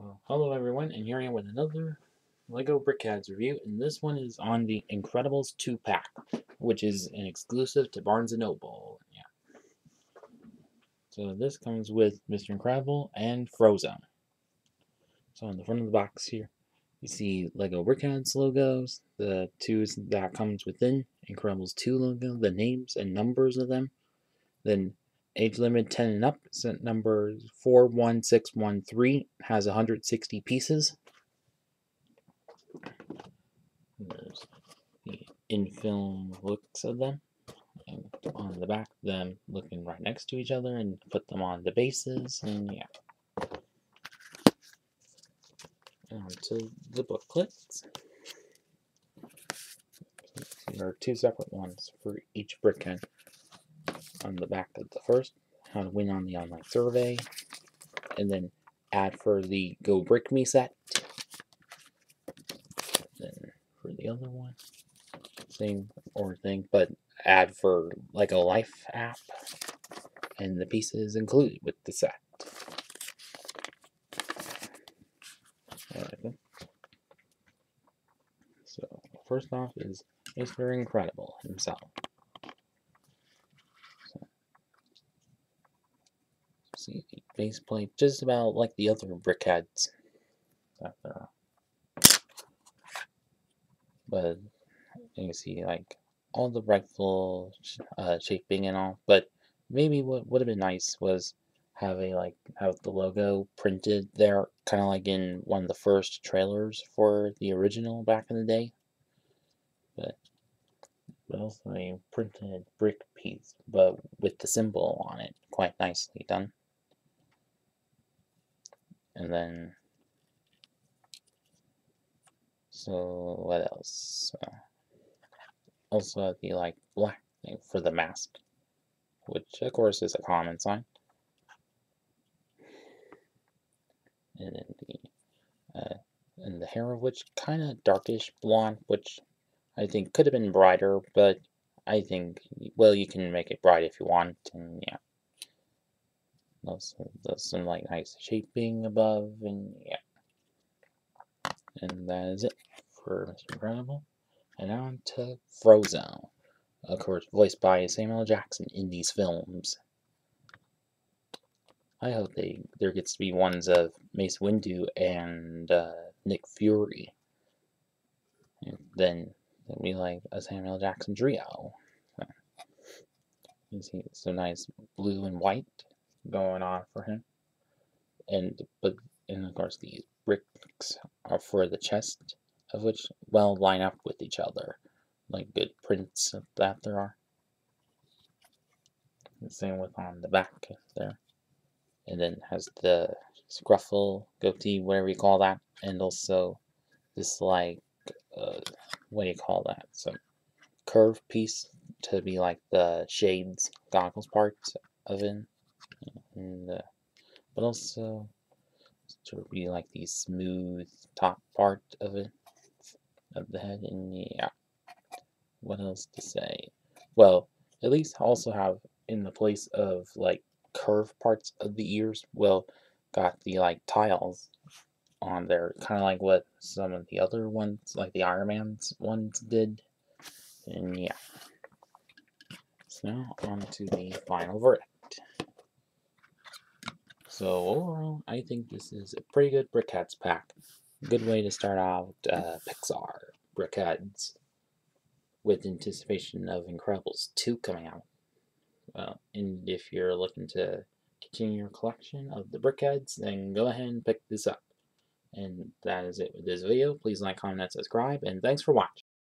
Well, hello everyone, and here I am with another LEGO BrickHeadz review, and this one is on the Incredibles 2-pack, which is an exclusive to Barnes & Noble. Yeah. So this comes with Mr. Incredible and Frozone. So on the front of the box here, you see LEGO BrickHeadz logos, the twos that comes within, Incredibles 2 logo, the names and numbers of them, then age limit 10 and up. Set number 41613 has 160 pieces. There's the in film looks of them. And on the back, them looking right next to each other and put them on the bases. And yeah. On to the booklets. There are two separate ones for each brickhead on the back of the first, how to win on the online survey, and then add for the Go Brick Me set. Then for the other one, same or thing, but add for LEGO Life app, and the pieces included with the set. So first off is Mr. Incredible himself. See faceplate just about like the other brickheads. But you can see like all the rifle uh, shaping and all. But maybe what would have been nice was have a like have the logo printed there, kind of like in one of the first trailers for the original back in the day. But but also a printed brick piece, but with the symbol on it, quite nicely done and then so what else? Uh, also the like black for the mask which of course is a common sign. And then the uh, and the hair of which kind of darkish blonde which I think could have been brighter but I think well you can make it bright if you want and yeah does, does some like nice shaping above and yeah. And that is it for Mr. Incredible. And on to Frozone. Of course, voiced by Samuel Jackson in these films. I hope they there gets to be ones of Mace Windu and uh, Nick Fury. And then it'll be like a Samuel Jackson trio. So, you see, so nice blue and white going on for him. And but and of course these bricks are for the chest, of which well line up with each other, like good prints that there are. The same with on the back there. And then has the scruffle goatee, whatever you call that, and also this like uh, what do you call that? Some curve piece to be like the shades goggles part of it and uh, but also to really like the smooth top part of it of the head? And yeah. What else to say? Well at least also have in the place of like curved parts of the ears well got the like tiles on there kind of like what some of the other ones like the Iron Man's ones did. And yeah. So now on to the final verdict so overall, I think this is a pretty good BrickHeadz pack. Good way to start out uh, Pixar BrickHeadz with anticipation of Incredibles 2 coming out. Well, and if you're looking to continue your collection of the BrickHeadz, then go ahead and pick this up. And that is it with this video. Please like, comment, and subscribe, and thanks for watching.